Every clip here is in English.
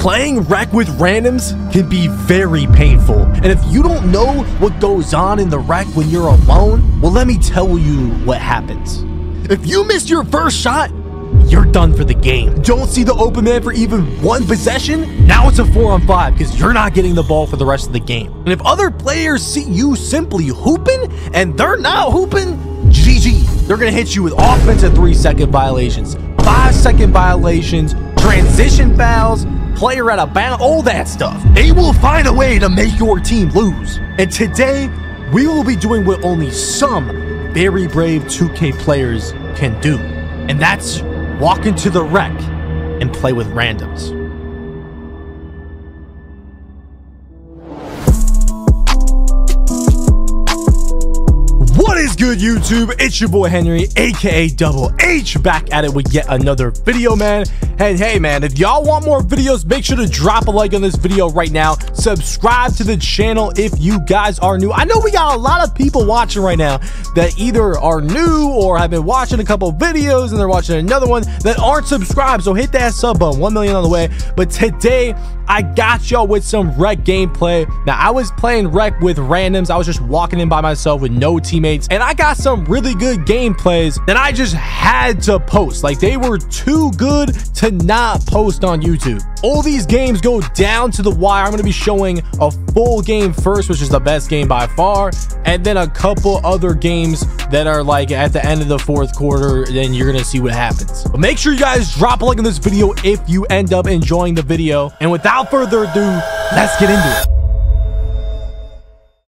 Playing rec with randoms can be very painful. And if you don't know what goes on in the rec when you're alone, well, let me tell you what happens. If you miss your first shot, you're done for the game. Don't see the open man for even one possession? Now it's a four on five because you're not getting the ball for the rest of the game. And if other players see you simply hooping and they're not hooping, GG. They're going to hit you with offensive three second violations, five second violations, transition fouls, player out of bounds, all that stuff. They will find a way to make your team lose. And today, we will be doing what only some very brave 2K players can do. And that's walk into the rec and play with randoms. Good, YouTube? It's your boy Henry, aka Double H, back at it with yet another video, man. And hey, man, if y'all want more videos, make sure to drop a like on this video right now. Subscribe to the channel if you guys are new. I know we got a lot of people watching right now that either are new or have been watching a couple videos and they're watching another one that aren't subscribed. So hit that sub button, 1 million on the way. But today, I got y'all with some rec gameplay. Now, I was playing rec with randoms. I was just walking in by myself with no teammates. And I got some really good gameplays that I just had to post. Like, they were too good to not post on YouTube. All these games go down to the wire. I'm going to be showing a full game first, which is the best game by far. And then a couple other games that are like at the end of the fourth quarter. Then you're going to see what happens. But make sure you guys drop a like on this video if you end up enjoying the video. And without further ado, let's get into it.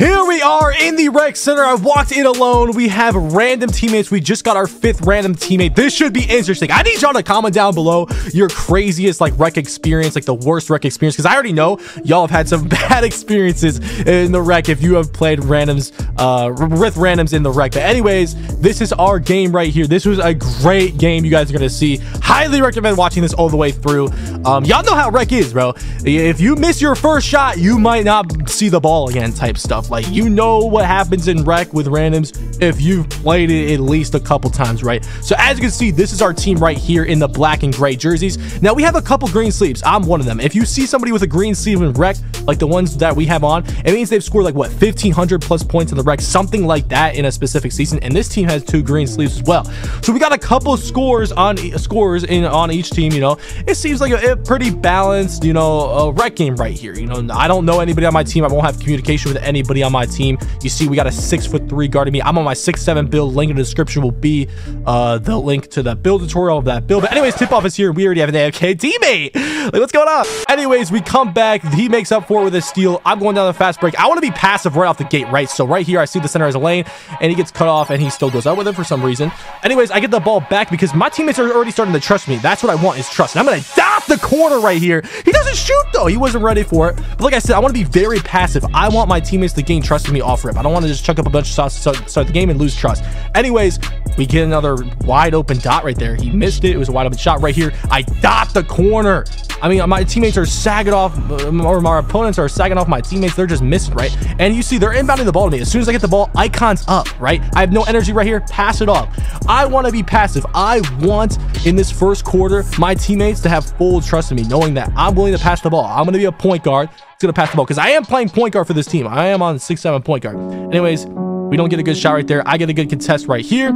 Here we are in the rec center. I walked in alone. We have random teammates. We just got our fifth random teammate. This should be interesting. I need y'all to comment down below your craziest like rec experience, like the worst rec experience, because I already know y'all have had some bad experiences in the rec if you have played randoms uh, with randoms in the rec. But anyways, this is our game right here. This was a great game you guys are to see. Highly recommend watching this all the way through. Um, y'all know how rec is, bro. If you miss your first shot, you might not see the ball again type stuff. Like, you know what happens in rec with randoms if you've played it at least a couple times, right? So as you can see, this is our team right here in the black and gray jerseys. Now, we have a couple green sleeves. I'm one of them. If you see somebody with a green sleeve in rec, like the ones that we have on, it means they've scored like, what, 1,500 plus points in the rec, something like that in a specific season. And this team has two green sleeves as well. So we got a couple scores on scores in on each team, you know. It seems like a, a pretty balanced, you know, a rec game right here. You know, I don't know anybody on my team. I won't have communication with anybody on my team. You see, we got a six foot three guarding me. I'm on my six seven build. Link in the description will be uh, the link to the build tutorial of that build. But anyways, tip off is here. We already have an AFK teammate. Like, what's going on? Anyways, we come back. He makes up for it with a steal. I'm going down the fast break. I want to be passive right off the gate, right? So right here, I see the center as a lane, and he gets cut off, and he still goes out with it for some reason. Anyways, I get the ball back because my teammates are already starting to trust me. That's what I want is trust. And I'm going to dot the corner right here. He doesn't shoot, though. He wasn't ready for it. But like I said, I want to be very passive. I want my teammates to gain trust in me off rip. I don't want to just chuck up a bunch of sauce to start the game and lose trust. Anyways, we get another wide open dot right there. He missed it. It was a wide open shot right here. I dot the corner. I mean, my teammates are sagging off, uh, or my opponents are sagging off my teammates. They're just missing, right? And you see, they're inbounding the ball to me. As soon as I get the ball, icon's up, right? I have no energy right here. Pass it off. I want to be passive. I want, in this first quarter, my teammates to have full trust in me, knowing that I'm willing to pass the ball. I'm going to be a point guard. It's going to pass the ball because I am playing point guard for this team. I am on 6-7 point guard. Anyways, we don't get a good shot right there. I get a good contest right here.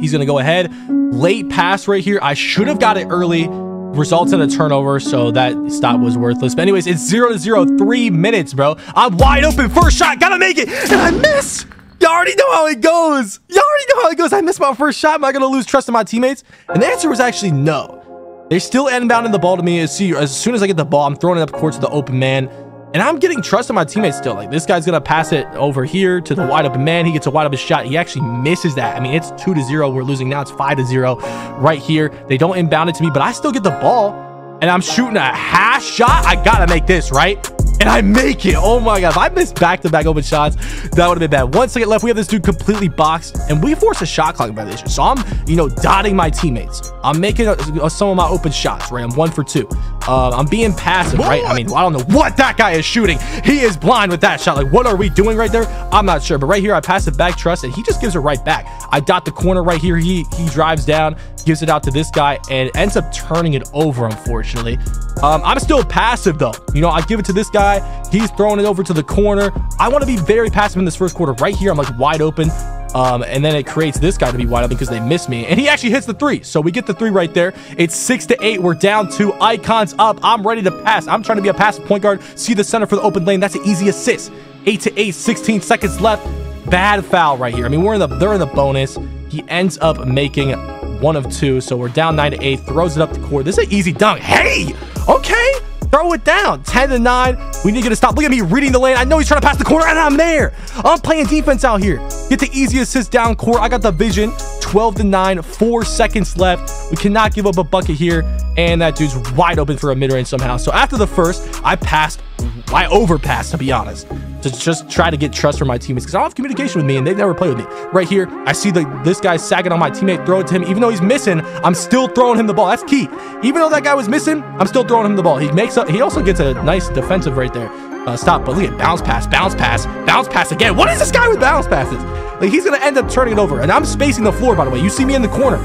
He's going to go ahead. Late pass right here. I should have got it early results in a turnover, so that stop was worthless. But anyways, it's 0 to 0, three minutes, bro. I'm wide open, first shot, gotta make it, and I miss. Y'all already know how it goes. Y'all already know how it goes. I missed my first shot. Am I gonna lose trust in my teammates? And the answer was actually no. They're still inbounding the ball to me. As soon as I get the ball, I'm throwing it up court to the open man. And I'm getting trust in my teammates still. Like, this guy's going to pass it over here to the wide open man. He gets a wide open shot. He actually misses that. I mean, it's 2 to 0. We're losing now. It's 5 to 0 right here. They don't inbound it to me, but I still get the ball. And I'm shooting a half shot. I got to make this, right? And I make it. Oh my God. If I missed back-to-back open shots, that would have been bad. One second left. We have this dude completely boxed. And we force a shot clock violation. So I'm, you know, dotting my teammates. I'm making a, a, some of my open shots, right? I'm one for two. Uh, I'm being passive, right? I mean, I don't know what that guy is shooting. He is blind with that shot. Like, what are we doing right there? I'm not sure. But right here, I pass it back trust, and he just gives it right back. I dot the corner right here. He he drives down, gives it out to this guy, and ends up turning it over, unfortunately. Um, I'm still passive, though. You know, I give it to this guy. He's throwing it over to the corner. I want to be very passive in this first quarter. Right here, I'm like wide open. Um, and then it creates this guy to be wide open because they miss me. And he actually hits the three. So we get the three right there. It's six to eight. We're down two. Icons up. I'm ready to pass. I'm trying to be a passive point guard. See the center for the open lane. That's an easy assist. Eight to eight. 16 seconds left. Bad foul right here. I mean, we're in the they're in the bonus. He ends up making one of two. So we're down nine to eight. Throws it up the court. This is an easy dunk. Hey, okay. Throw it down. 10 to 9. We need to get a stop. Look at me reading the lane. I know he's trying to pass the corner, and I'm there. I'm playing defense out here. Get the easy assist down court. I got the vision. 12 to 9. Four seconds left. We cannot give up a bucket here. And that dude's wide open for a mid-range somehow. So after the first, I passed. I overpassed, to be honest to just try to get trust from my teammates because I don't have communication with me and they've never played with me. Right here, I see the this guy sagging on my teammate, throw it to him. Even though he's missing, I'm still throwing him the ball. That's key. Even though that guy was missing, I'm still throwing him the ball. He makes up. He also gets a nice defensive right there. Uh, stop, but look at bounce pass, bounce pass, bounce pass again. What is this guy with bounce passes? Like he's gonna end up turning it over, and I'm spacing the floor. By the way, you see me in the corner.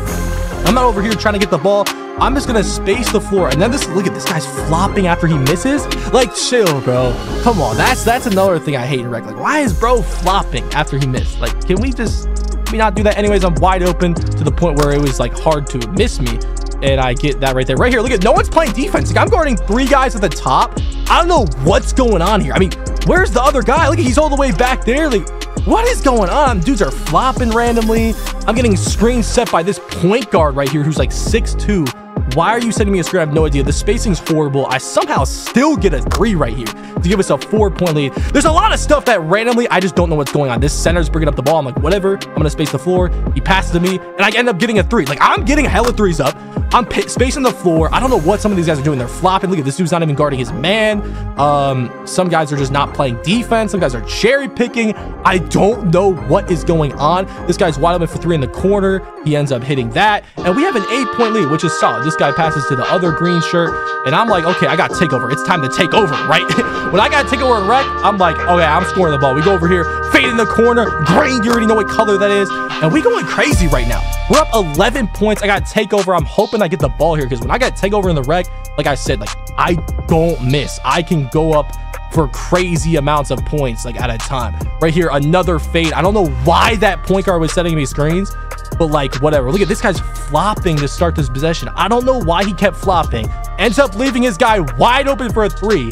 I'm not over here trying to get the ball. I'm just gonna space the floor. And then this, look at this guy's flopping after he misses. Like, chill, bro. Come on, that's that's another thing I hate in rec. Like, why is bro flopping after he missed? Like, can we just we not do that? Anyways, I'm wide open to the point where it was like hard to miss me. And I get that right there. Right here, look at no one's playing defense. Like, I'm guarding three guys at the top. I don't know what's going on here. I mean, where's the other guy? Look, he's all the way back there. Like, what is going on? Dudes are flopping randomly. I'm getting screen set by this point guard right here who's like 6'2", why are you sending me a screen? I have no idea. The spacing's horrible. I somehow still get a three right here to give us a four-point lead. There's a lot of stuff that randomly, I just don't know what's going on. This center's bringing up the ball. I'm like, whatever. I'm going to space the floor. He passes to me, and I end up getting a three. Like, I'm getting hella threes up. I'm spacing the floor. I don't know what some of these guys are doing. They're flopping. Look at this dude's not even guarding his man. Um, some guys are just not playing defense. Some guys are cherry picking. I don't know what is going on. This guy's wide open for three in the corner. He ends up hitting that. And we have an eight point lead, which is solid. This guy passes to the other green shirt. And I'm like, okay, I got to take over. It's time to take over, right? when I got to take over in rec, I'm like, okay, I'm scoring the ball. We go over here, fade in the corner, green. You already know what color that is. And we going crazy right now. We're up 11 points. I got to take over. I'm hoping I get the ball here because when I got takeover in the rec, like I said, like I don't miss. I can go up for crazy amounts of points like at a time. Right here, another fade. I don't know why that point guard was setting me screens, but like whatever. Look at this guy's flopping to start this possession. I don't know why he kept flopping. Ends up leaving his guy wide open for a three.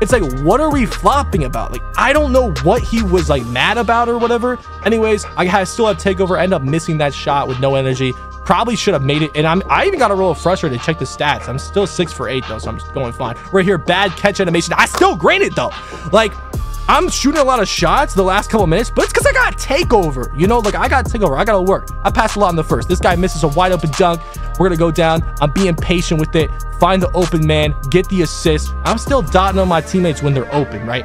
It's like, what are we flopping about? Like, I don't know what he was like mad about or whatever. Anyways, I still have takeover, end up missing that shot with no energy. Probably should have made it. And I'm, I even got a little frustrated to check the stats. I'm still six for eight though, so I'm going fine. Right here, bad catch animation. I still grade it though. Like, I'm shooting a lot of shots the last couple minutes, but it's because I got takeover. You know, like I got takeover. I got to work. I passed a lot in the first. This guy misses a wide open dunk. We're going to go down. I'm being patient with it. Find the open man. Get the assist. I'm still dotting on my teammates when they're open, right?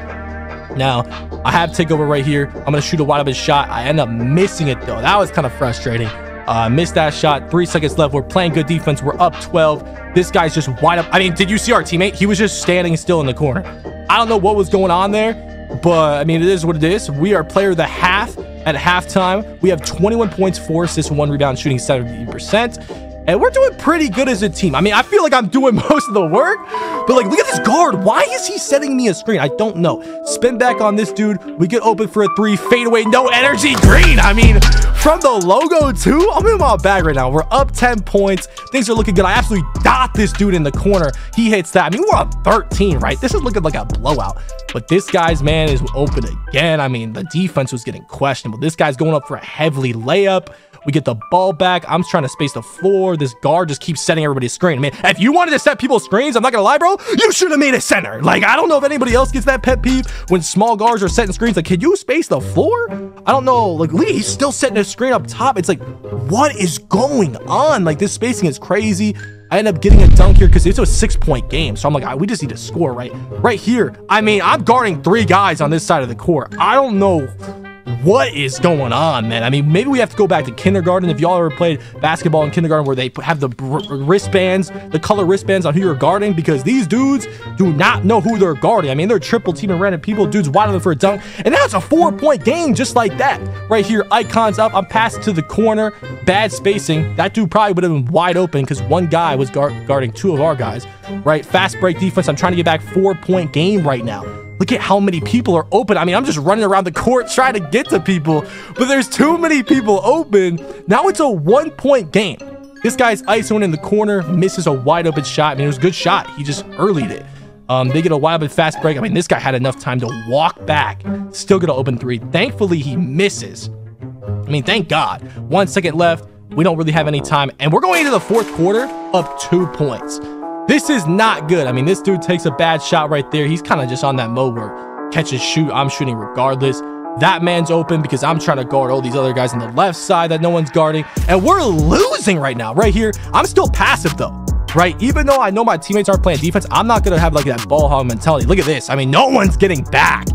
Now, I have takeover right here. I'm going to shoot a wide open shot. I end up missing it, though. That was kind of frustrating. Uh, missed that shot. Three seconds left. We're playing good defense. We're up 12. This guy's just wide up. I mean, did you see our teammate? He was just standing still in the corner. I don't know what was going on there. But I mean, it is what it is. We are player the half at halftime. We have 21 points, four assists, one rebound, shooting 70%. And we're doing pretty good as a team. I mean, I feel like I'm doing most of the work, but like, look at this guard. Why is he setting me a screen? I don't know. Spin back on this dude. We get open for a three. Fade away. No energy. Green. I mean, from the logo too. I'm in my bag right now. We're up 10 points. Things are looking good. I absolutely dot this dude in the corner. He hits that. I mean, we're up 13, right? This is looking like a blowout. But this guy's man is open again. I mean, the defense was getting questionable. This guy's going up for a heavily layup. We get the ball back. I'm trying to space the floor. This guard just keeps setting everybody's screen. I mean, if you wanted to set people's screens, I'm not gonna lie, bro, you should have made a center. Like, I don't know if anybody else gets that pet peeve when small guards are setting screens. Like, can you space the floor? I don't know. Like, Lee, he's still setting a screen up top. It's like, what is going on? Like, this spacing is crazy. I end up getting a dunk here because it's a six-point game. So I'm like, we just need to score, right? Right here. I mean, I'm guarding three guys on this side of the court. I don't know what is going on, man? I mean, maybe we have to go back to kindergarten. If y'all ever played basketball in kindergarten where they have the wristbands, the color wristbands on who you're guarding, because these dudes do not know who they're guarding. I mean, they're triple teaming random people. Dudes wide open for a dunk. And now it's a four point game just like that. Right here, icons up. I'm passing to the corner. Bad spacing. That dude probably would have been wide open because one guy was guard guarding two of our guys. Right? Fast break defense. I'm trying to get back four point game right now. Look at how many people are open. I mean, I'm just running around the court trying to get to people, but there's too many people open. Now it's a one point game. This guy's isoing in the corner, misses a wide open shot. I mean, it was a good shot. He just earlyed it. Um, they get a wide open fast break. I mean, this guy had enough time to walk back, still get an open three. Thankfully, he misses. I mean, thank God. One second left. We don't really have any time. And we're going into the fourth quarter up two points. This is not good. I mean, this dude takes a bad shot right there. He's kind of just on that mode where catch and shoot. I'm shooting regardless. That man's open because I'm trying to guard all these other guys on the left side that no one's guarding. And we're losing right now. Right here, I'm still passive though. Right? Even though I know my teammates aren't playing defense, I'm not going to have like that ball hog mentality. Look at this. I mean, no one's getting back.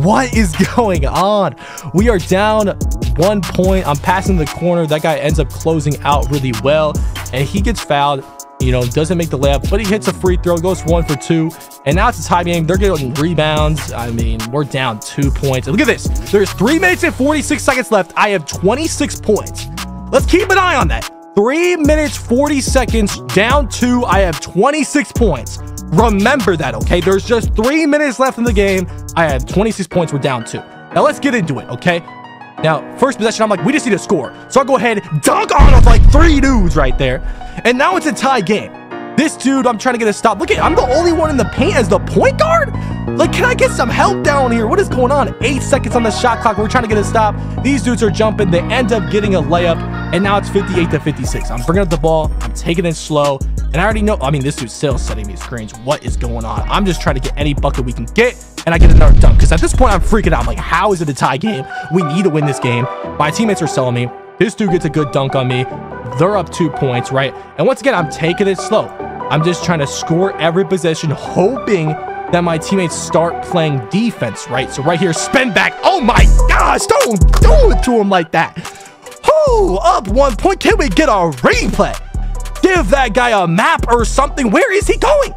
What is going on? We are down one point. I'm passing the corner. That guy ends up closing out really well. And he gets fouled you know, doesn't make the layup, but he hits a free throw, goes one for two, and now it's a tie game. They're getting rebounds. I mean, we're down two points. And look at this. There's three minutes and 46 seconds left. I have 26 points. Let's keep an eye on that. Three minutes, 40 seconds, down two. I have 26 points. Remember that, okay? There's just three minutes left in the game. I have 26 points. We're down two. Now let's get into it, okay? Now, first possession, I'm like, we just need to score. So I go ahead, dunk on him like three dudes right there. And now it's a tie game. This dude, I'm trying to get a stop. Look at, I'm the only one in the paint as the point guard? Like, can I get some help down here? What is going on? Eight seconds on the shot clock. We're trying to get a stop. These dudes are jumping. They end up getting a layup. And now it's 58 to 56. I'm bringing up the ball. I'm taking it slow. And I already know, I mean, this dude's still setting me screens. What is going on? I'm just trying to get any bucket we can get. And I get another dunk. Because at this point, I'm freaking out. I'm like, how is it a tie game? We need to win this game. My teammates are selling me. This dude gets a good dunk on me. They're up two points, right? And once again, I'm taking it slow. I'm just trying to score every possession, hoping that my teammates start playing defense, right? So right here, spin back. Oh my gosh, don't do it to him like that. Whoo, up one point. Can we get a replay? Give that guy a map or something. Where is he going?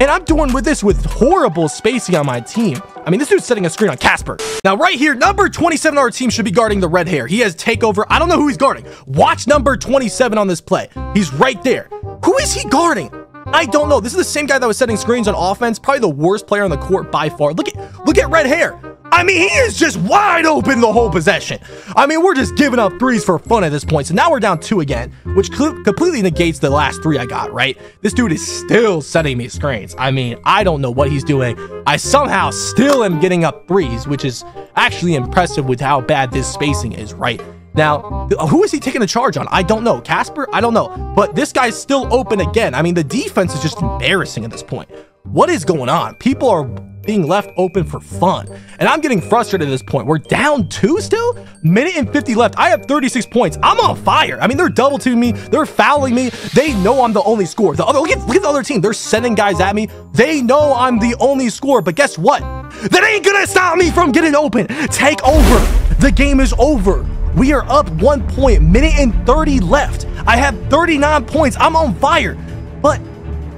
And I'm doing with this with horrible spacing on my team. I mean, this dude's setting a screen on Casper. Now, right here, number 27 on our team should be guarding the red hair. He has takeover. I don't know who he's guarding. Watch number 27 on this play. He's right there. Who is he guarding? I don't know. This is the same guy that was setting screens on offense. Probably the worst player on the court by far. Look at look at red hair. I mean, he is just wide open the whole possession. I mean, we're just giving up threes for fun at this point. So now we're down two again, which completely negates the last three I got, right? This dude is still setting me screens. I mean, I don't know what he's doing. I somehow still am getting up threes, which is actually impressive with how bad this spacing is, right? Now, who is he taking the charge on? I don't know. Casper? I don't know. But this guy's still open again. I mean, the defense is just embarrassing at this point. What is going on? People are being left open for fun. And I'm getting frustrated at this point. We're down two still? Minute and 50 left. I have 36 points. I'm on fire. I mean, they're double teaming me. They're fouling me. They know I'm the only scorer. The other, look at, look at the other team. They're sending guys at me. They know I'm the only scorer. But guess what? That ain't gonna stop me from getting open. Take over. The game is over. We are up one point, minute and 30 left. I have 39 points. I'm on fire. But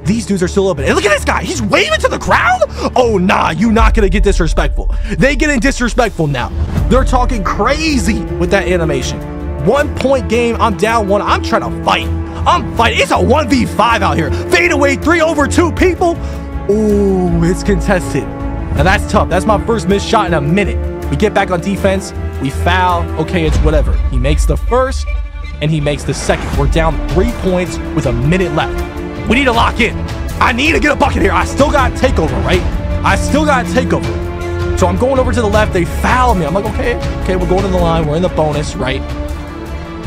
these dudes are still open. And look at this guy. He's waving to the crowd. Oh, nah, you not going to get disrespectful. They getting disrespectful now. They're talking crazy with that animation. One point game. I'm down one. I'm trying to fight. I'm fighting. It's a 1v5 out here. Fade away three over two people. Ooh, it's contested. Now that's tough. That's my first missed shot in a minute. We get back on defense. We foul. Okay, it's whatever. He makes the first and he makes the second. We're down three points with a minute left. We need to lock in. I need to get a bucket here. I still got takeover, right? I still got takeover. So I'm going over to the left. They foul me. I'm like, okay, okay, we're going to the line. We're in the bonus, right?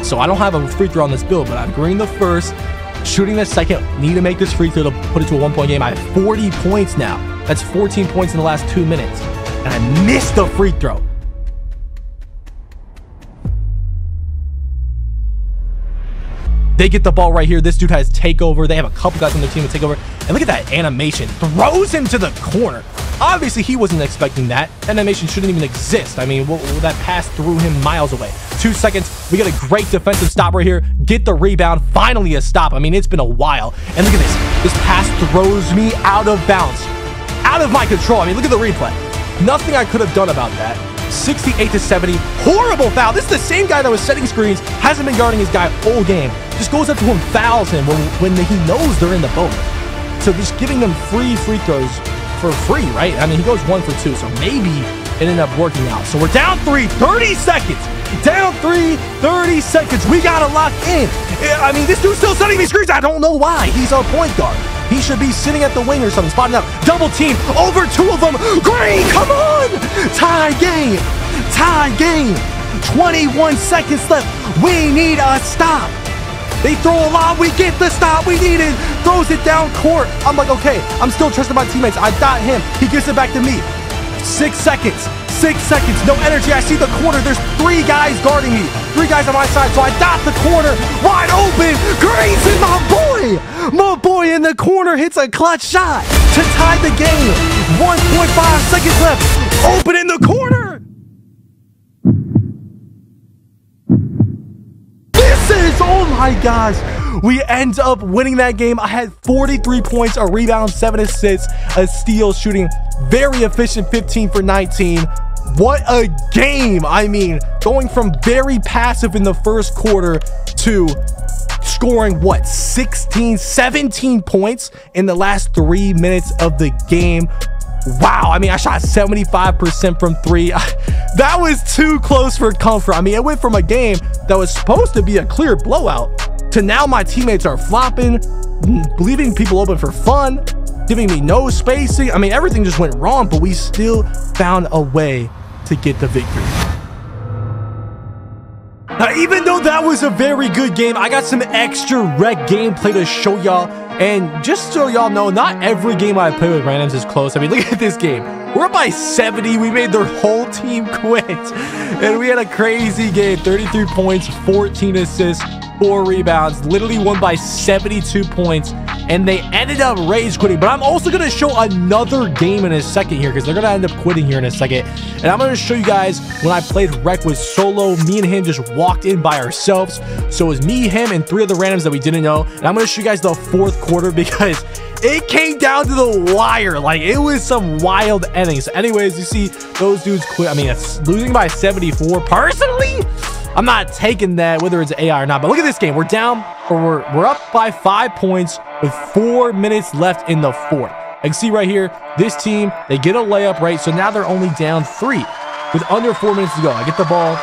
So I don't have a free throw on this build, but I'm greening the first, shooting the second. Need to make this free throw to put it to a one point game. I have 40 points now. That's 14 points in the last two minutes and I missed the free throw. They get the ball right here. This dude has takeover. They have a couple guys on their team to take over. And look at that animation. Throws him to the corner. Obviously, he wasn't expecting that. Animation shouldn't even exist. I mean, well, that pass threw him miles away. Two seconds. We get a great defensive stop right here. Get the rebound. Finally a stop. I mean, it's been a while. And look at this. This pass throws me out of bounds. Out of my control. I mean, look at the replay. Nothing I could have done about that. 68 to 70. Horrible foul. This is the same guy that was setting screens, hasn't been guarding his guy all game. Just goes up to him, fouls him when, when he knows they're in the boat. So just giving them free free throws for free, right? I mean, he goes one for two, so maybe it ended up working out. So we're down three, 30 seconds. Down three, 30 seconds. We got to lock in. I mean, this dude's still setting me screens. I don't know why. He's our point guard. He should be sitting at the wing or something, spotting up. Double team over two of them. Green, come on! Tie game. Tie game. 21 seconds left. We need a stop. They throw a lot. We get the stop we needed. Throws it down court. I'm like, okay, I'm still trusting my teammates. I got him. He gives it back to me. Six seconds. Six seconds. No energy. I see the corner. There's three guys guarding me. Three guys on my side. So I dot the corner. Wide open. Grayson, my boy. My boy in the corner hits a clutch shot to tie the game. 1.5 seconds left. Open in the corner. This is, oh my gosh. We end up winning that game. I had 43 points, a rebound, seven assists, a steal, shooting very efficient 15 for 19. What a game. I mean, going from very passive in the first quarter to scoring what 16 17 points in the last three minutes of the game wow i mean i shot 75 percent from three. That was too close for comfort. I mean it went from a game that was supposed to be a clear blowout to now my teammates are flopping mm, leaving people open for fun giving me no spacing. I mean everything just went wrong but we still found a way to get the victory. Now, even though that was a very good game, I got some extra rec gameplay to show y'all. And just so y'all know, not every game I play with randoms is close. I mean, look at this game. We're by 70. We made their whole team quit. And we had a crazy game. 33 points, 14 assists, 4 rebounds. Literally won by 72 points and they ended up rage quitting. But I'm also going to show another game in a second here because they're going to end up quitting here in a second. And I'm going to show you guys when I played Rec with Solo, me and him just walked in by ourselves. So it was me, him, and three other randoms that we didn't know. And I'm going to show you guys the fourth quarter because it came down to the wire. Like, it was some wild ending. So anyways, you see those dudes quit. I mean, it's losing by 74. Personally, I'm not taking that, whether it's AI or not. But look at this game. We're down, or we're, we're up by five points with four minutes left in the fourth. I can see right here, this team, they get a layup, right? So now they're only down three with under four minutes to go. I get the ball,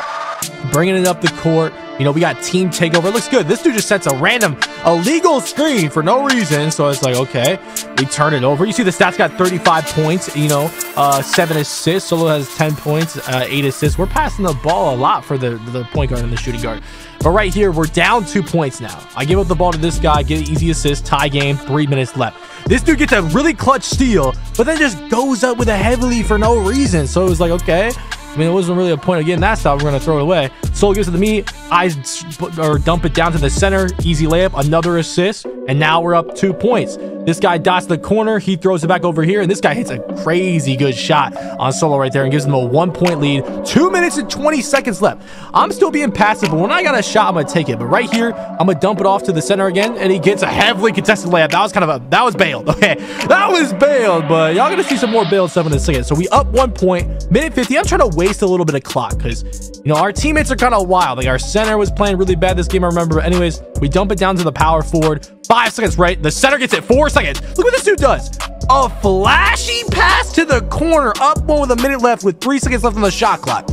bringing it up the court. You know, we got team takeover. It looks good. This dude just sets a random illegal screen for no reason. So it's like, okay, we turn it over. You see the stats got 35 points, you know, uh, seven assists. Solo has 10 points, uh, eight assists. We're passing the ball a lot for the, the point guard and the shooting guard. But right here, we're down two points now. I give up the ball to this guy, get an easy assist, tie game, three minutes left. This dude gets a really clutch steal, but then just goes up with a heavily for no reason. So it was like, okay, I mean, it wasn't really a point of getting that stop. We're going to throw it away. Soul gives it to me. I or dump it down to the center. Easy layup. Another assist. And now we're up two points. This guy dots the corner. He throws it back over here. And this guy hits a crazy good shot on Solo right there and gives him a one-point lead. Two minutes and 20 seconds left. I'm still being passive, but when I got a shot, I'm going to take it. But right here, I'm going to dump it off to the center again. And he gets a heavily contested layup. That was kind of a... That was bailed. Okay. That was bailed. But y'all going to see some more bailed stuff in a second. So we up one point. Minute 50. I'm trying to waste a little bit of clock because, you know, our teammates are kind of wild. Like, our center was playing really bad this game, I remember. But anyways, we dump it down to the power forward. Five seconds, right? The center gets it. Four seconds. Look what this dude does. A flashy pass to the corner. Up one with a minute left with three seconds left on the shot clock.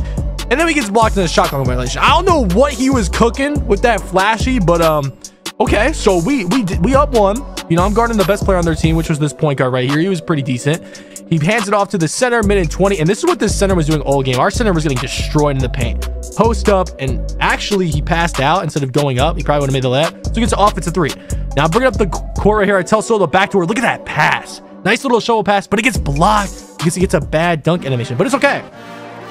And then he gets blocked in the shot clock violation. I don't know what he was cooking with that flashy, but um, okay. So we we we up one. You know, I'm guarding the best player on their team, which was this point guard right here. He was pretty decent. He hands it off to the center, minute 20. And this is what this center was doing all game. Our center was getting destroyed in the paint. Post up, and actually he passed out instead of going up. He probably would have made the layup. So he gets off. It's a three. Now bring up the right here. I tell Solo back door. Look at that pass. Nice little shovel pass, but it gets blocked because he gets a bad dunk animation. But it's okay.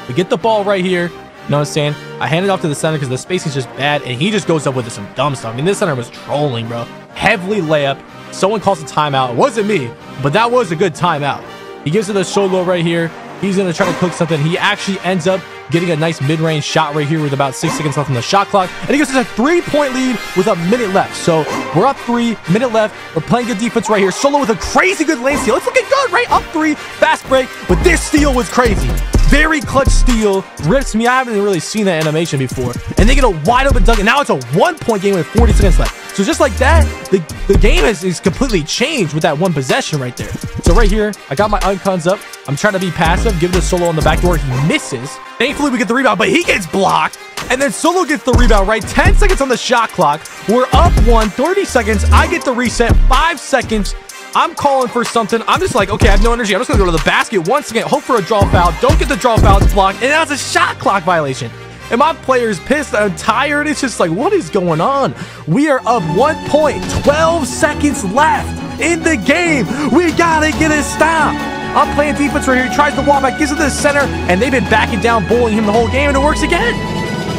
We get the ball right here. You know what I'm saying? I hand it off to the center because the spacing is just bad, and he just goes up with some dumb stuff. I mean, this center was trolling, bro. Heavily layup. Someone calls a timeout. It wasn't me, but that was a good timeout. He gives it a solo right here. He's going to try to cook something. He actually ends up getting a nice mid-range shot right here with about six seconds left on the shot clock. And he gives us a three-point lead with a minute left. So we're up three, minute left. We're playing good defense right here. Solo with a crazy good lane steal. It's looking good, right? Up three, fast break. But this steal was crazy. Very clutch steal. Rips me. I haven't really seen that animation before. And they get a wide open dunk. And now it's a one-point game with 40 seconds left. So just like that, the, the game is, is completely changed with that one possession right there. So right here, I got my icons up. I'm trying to be passive, give it a solo on the back door. He misses. Thankfully, we get the rebound, but he gets blocked. And then Solo gets the rebound, right? 10 seconds on the shot clock. We're up one, 30 seconds. I get the reset, five seconds. I'm calling for something. I'm just like, okay, I have no energy. I'm just going to go to the basket once again, hope for a draw foul. Don't get the draw foul. It's blocked. And that's a shot clock violation. And my player's pissed. I'm tired. It's just like, what is going on? We are up one point, 12 seconds left in the game. We got to get a stop. I'm playing defense right here. He tries to wall back, gives it to the center, and they've been backing down, bullying him the whole game, and it works again.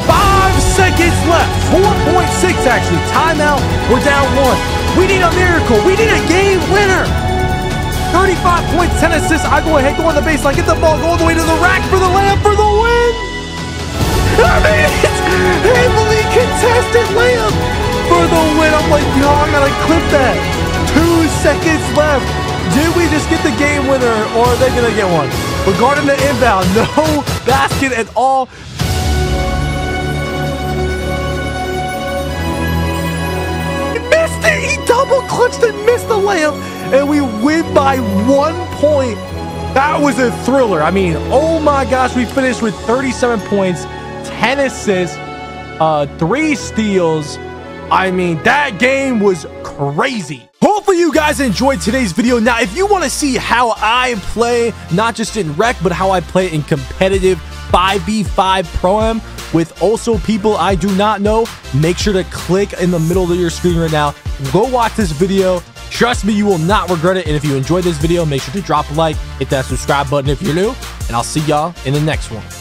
Five seconds left. 4.6 actually. Timeout. We're down one. We need a miracle. We need a game winner. 35 points, 10 assists. I go ahead, go on the baseline, get the ball, go all the way to the rack for the layup for the win. I mean, it's heavily contested layup for the win. I'm like, yo, I gotta clip that. Two seconds left. Did we just get the game winner or are they gonna get one? Regarding the inbound, no basket at all. He missed it. He double clutched and missed the layup. And we win by one point. That was a thriller. I mean, oh my gosh, we finished with 37 points, 10 assists, uh, three steals. I mean, that game was crazy. Hopefully you guys enjoyed today's video. Now, if you want to see how I play, not just in rec, but how I play in competitive 5v5 Pro-Am with also people I do not know, make sure to click in the middle of your screen right now. Go watch this video. Trust me, you will not regret it. And if you enjoyed this video, make sure to drop a like, hit that subscribe button if you're new, and I'll see y'all in the next one.